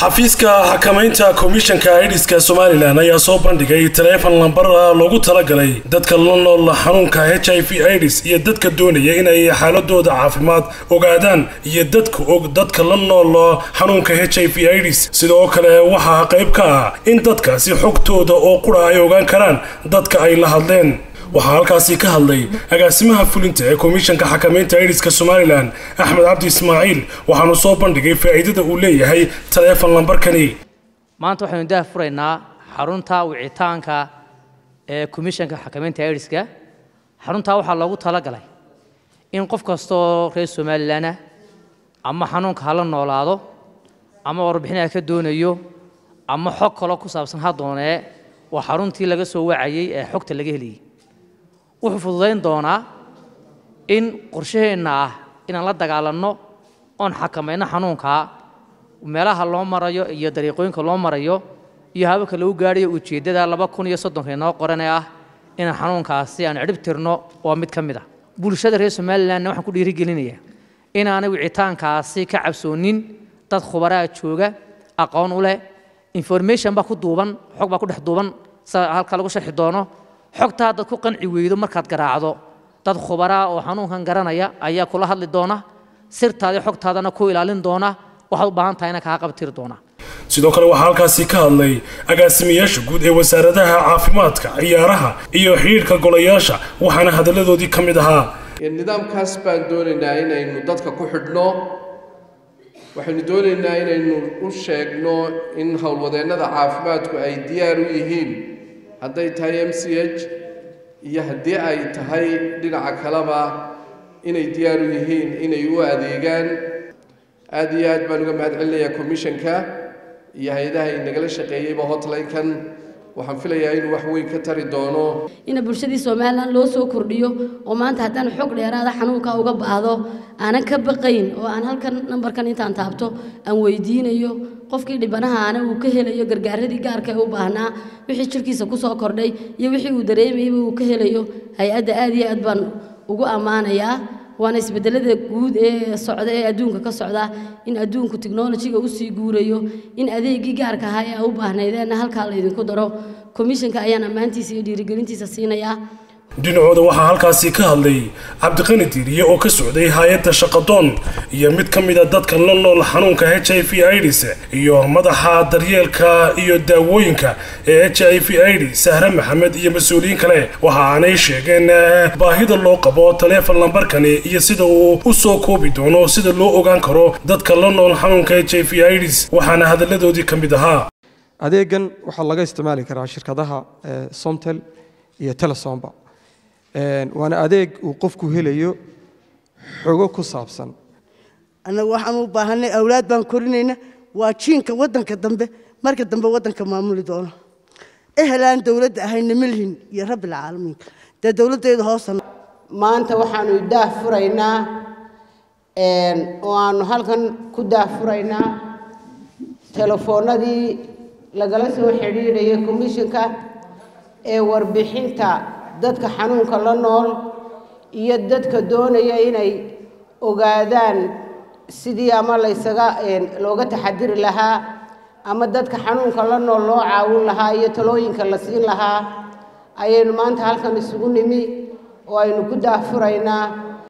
xafiiska xakamaynta komishanka aidiska somalilan ayaa soo bandhigay taleefon lambar loogu talagalay dadka la nool xanuunka h i v idis iyo dadka doonaya inay xaaladooda caafimaad ogaadaan iyo dadka og dadka la nool xanuunka h i v idis sidoo kale waxaa qayb ka ah in dadkaasi xogtooda oo qura ay ogaan karaan dadka ay la hadleen waxaa halkaasi ka hadlay agaasimaha fulinta ee komishanka xakamaynta aidiska somalilan axmed cabdi ismaaciil. Waxaanu soo bandhigay faa'iidada uu leeyahay taleefon lambarkani. Maanta waxaynu dah furaynaa xarunta wicitaanka ee komishanka xakamaynta aidiska xaruntaa waxaa loogu talagalay in qof kastoo reer somalilanah ama xanuunka hala noolaado ama warbixinaha ka doonayo ama xog kaloo ku saabsan ha doonee waa xaruntii laga soo wacayey ee xogta laga helayay wuxuu fududayn doonaa in qorshaheenna ah inaan la dagaalanno oon xakamayno xanuunkaa meelaha loo marayo iyo dariiqooyinka loo marayo iyo hababka lagu gaadhayo ujeeddada laba kun iyo soddonka inoo qoranee ah inaan xanuunkaasi aan cidhib tirno waa mid ka mid ah. Bulshada reer somalilanna waxaan ku dhiirigelinayaa inaanay wicitaankaasi ka cabsoonin dad khubaraa jooga aqoon u leh information baa ku duuban xog baa ku dhex duuban sida halka lagu sharxi doono xogtaa dad ku qanci weydo markaad garaacdo. Dad khubaraa oo xanuunkan garanaya ayaa kula hadli doona sirtaadii xogtaadana ku ilaalin doona waxaad u baahan tahay ina kaa qabtiri doona. Sidoo kale waxaa halkaasi ka hadlay agaasimayaasha guud ee wasaaradaha caafimaadka ciyaaraha iyo xidhiirka golayaasha waxaana hadalladoodii ka mid ahaa. Nidaamkaas baan doonaynaa inaynu dadka ku xidhno. Waxaynu doonaynaa inaynu u sheegno in howlwadeennada caafimaadku ay diyaar u yihiin hadday tahay m c h iyo haddii ay tahay dhinaca kaleba inay diyaar u yihiin inay u adeegaan aad iyo aad baan uga mahad celinayaa commissionka iyo hay'adaha inagala shaqeeyeyba hotline-kan waxaan filayaa inuu wax weyn ka tari doono. In bulshadii somalilan loo soo kordhiyo oo maanta haddaan xog dheeraada xanuunka uga baahdo aanan ka baqayn oo aan halkan nambarkan intaan taabto aan weydiinayo qofkii dhibanahaana uu ka helayo gargaaradii gaarka ee u baahnaa wixii jirkiisa ku soo kordhay iyo wixii uu dareemayaba uu ka helayo hay'adda aad iyo aad baan ugu ammaanayaa waana isbedelada guud ee socda ee adduunka ka socda in adduunku technolojiga u sii guurayo in adeegii gaarka ahaa ee u baahnaydeenna halkaa laydinku daro. Komishanka ayaan ammaantiisa iyo dhiirigelintiisa siinayaa dhinacooda waxaa halkaasi ka hadlay cabdiqani diiriye oo ka socday hay'adda shaqadoon iyo mid ka mid a dadka la nool xanuunka h i v idis iyo madaxa daryeelka iyo daawooyinka ee h i v idis sahre maxamed iyo mas'uuliyiin kale. Waxa aanay sheegeen baahida loo qabo taleefon lambarkani iyo sida uu u soo koobi doono sida loo ogaan karo dadka la nool xanuunka h i v idis waxaana hadalladoodii ka mid ahaa. Adeegan waxaa laga isticmaali karaa shirkadaha somtel iyo telesomba waana adeeg uu qofku helayo xogo ku saabsan. Annagu waxaan u baahanay awlaad baan korinayna waa jiinka waddanka dambe marka dambe waddanka maamuli doono. Ehelaan dowladda ahayna milhin iyo rabbilcaalamiin dee dowladdeedu hoosan. Maanta waxaanu daah furaynaa. Oo aanu halkan ku daah furaynaa. Telefoonnadii lagala soo xidhiidhayay komishinka ee warbixinta dadka xanuunka la nool iyo dadka doonaya inay ogaadaan sidii ama laysaga looga taxadiri lahaa ama dadka xanuunka la nool loo caawin lahaa iyo talooyinka la siin lahaa ayaynu maanta halkan isugu nimi oo aynu ku daahfuraynaa